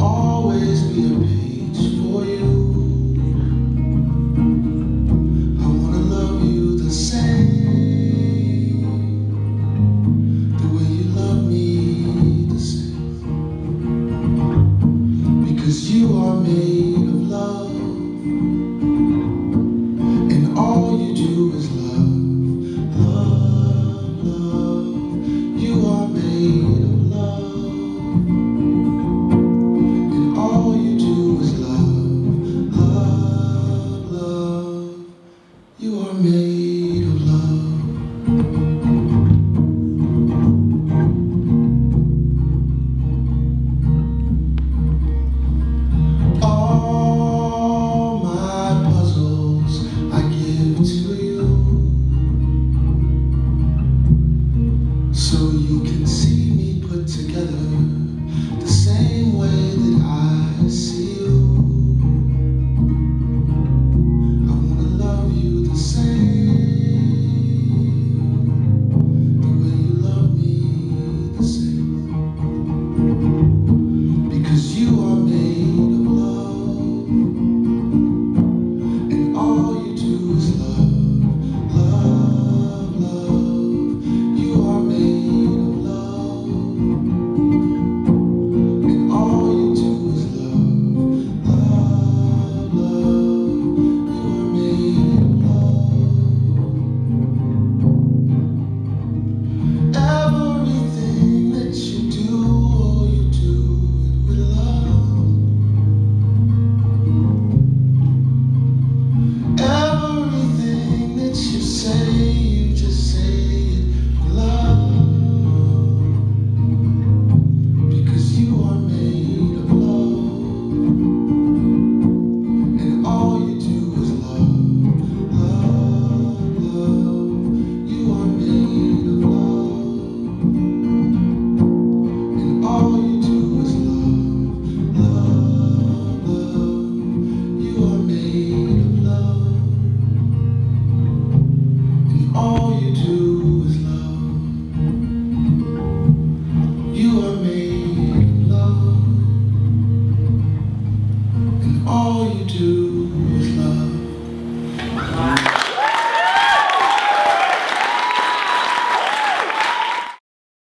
always be a page for you.